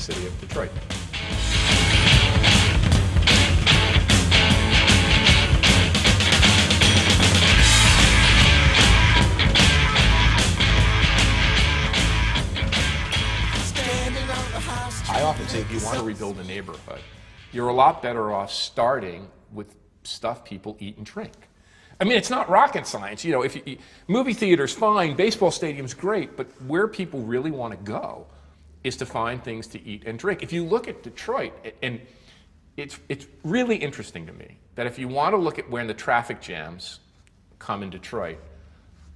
city of Detroit. I often say if you want to rebuild a neighborhood, you're a lot better off starting with stuff people eat and drink. I mean, it's not rocket science. You know, if you, movie theater's fine, baseball stadium's great, but where people really want to go is to find things to eat and drink. If you look at Detroit, and it's, it's really interesting to me that if you want to look at when the traffic jams come in Detroit,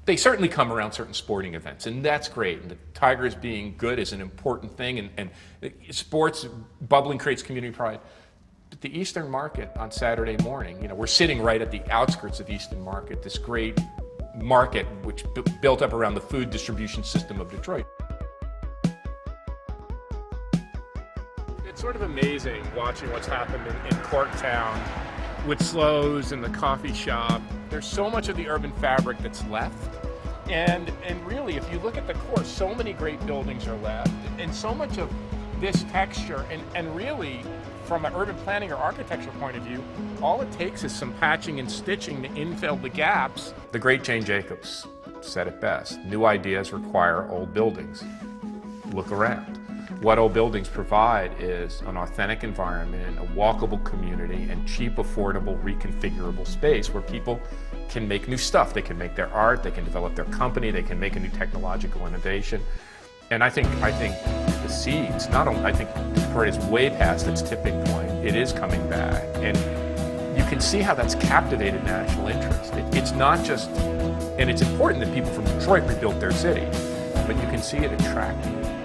they certainly come around certain sporting events, and that's great. And the Tigers being good is an important thing, and, and sports bubbling creates community pride. But the Eastern Market on Saturday morning, you know, we're sitting right at the outskirts of Eastern Market, this great market which built up around the food distribution system of Detroit. It's sort of amazing watching what's happened in, in Corktown with Slows and the coffee shop. There's so much of the urban fabric that's left. And, and really, if you look at the core, so many great buildings are left, and so much of this texture, and, and really, from an urban planning or architecture point of view, all it takes is some patching and stitching to infill the gaps. The great Jane Jacobs said it best new ideas require old buildings. Look around. What old buildings provide is an authentic environment, a walkable community, and cheap, affordable, reconfigurable space where people can make new stuff. They can make their art, they can develop their company, they can make a new technological innovation. And I think I think the seeds, not only I think Detroit is way past its tipping point. It is coming back. And you can see how that's captivated national interest. It, it's not just and it's important that people from Detroit rebuilt their city, but you can see it attracting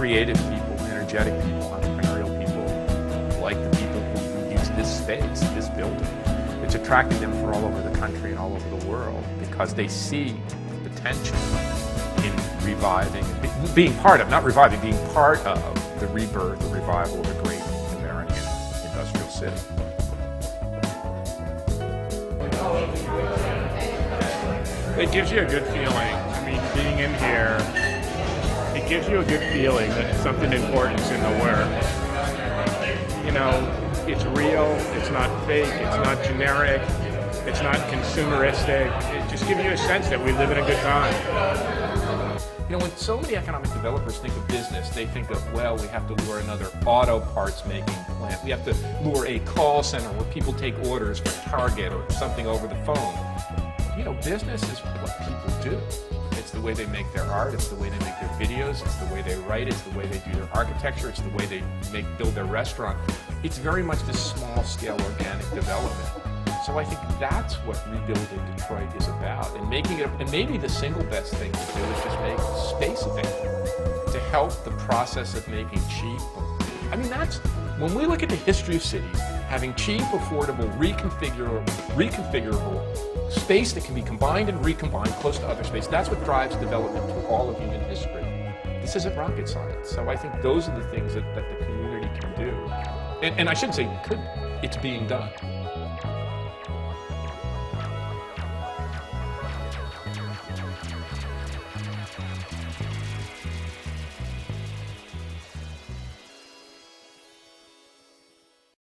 creative people, energetic people, entrepreneurial people, like the people who use this space, this building. It's attracting them from all over the country and all over the world because they see the potential in reviving being part of, not reviving, being part of the rebirth, the revival of a great American industrial city. It gives you a good feeling. I mean, being in here gives you a good feeling that something important is in the work. You know, it's real, it's not fake, it's not generic, it's not consumeristic. It just gives you a sense that we live in a good time. You know, when so many economic developers think of business, they think of, well, we have to lure another auto parts making plant. We have to lure a call center where people take orders for Target or something over the phone. You know, business is what people do. It's the way they make their art, it's the way they make their videos, it's the way they write, it's the way they do their architecture, it's the way they make build their restaurant. It's very much this small scale organic development. So I think that's what rebuilding Detroit is about. And making it and maybe the single best thing to do is just make space available to help the process of making cheap. I mean that's when we look at the history of cities, having cheap, affordable, reconfigurable, reconfigurable space that can be combined and recombined close to other space. That's what drives development through all of human history. This isn't rocket science. So I think those are the things that, that the community can do. And, and I shouldn't say could, it's being done.